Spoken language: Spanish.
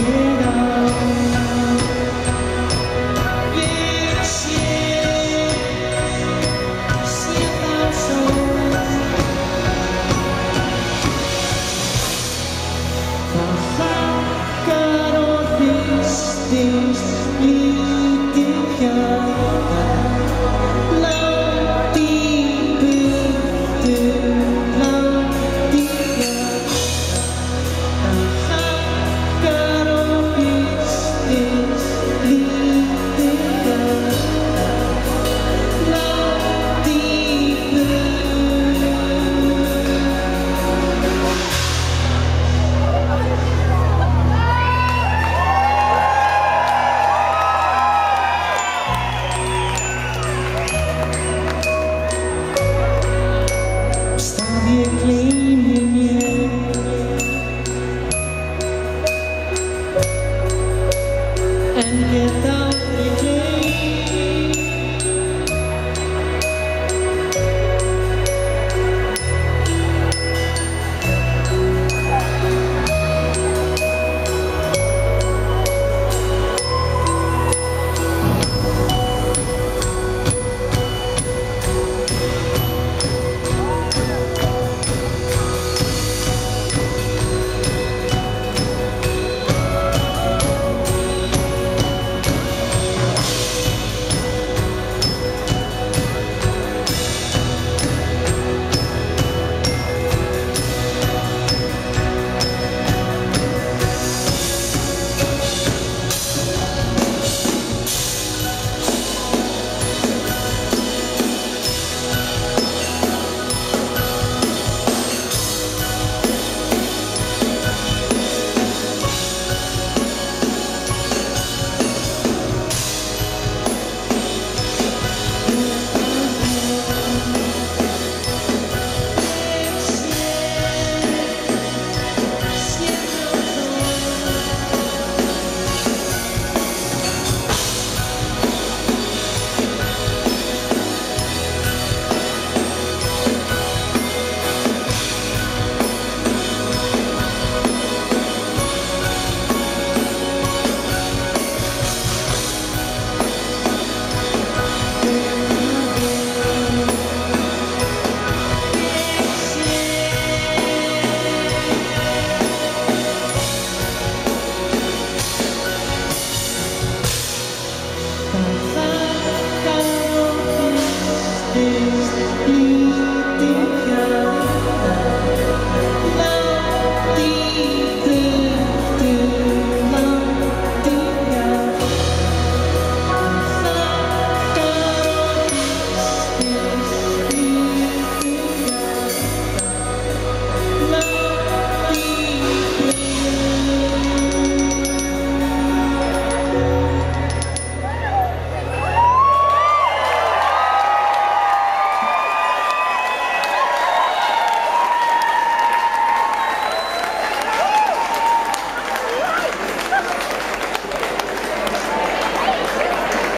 you. Thank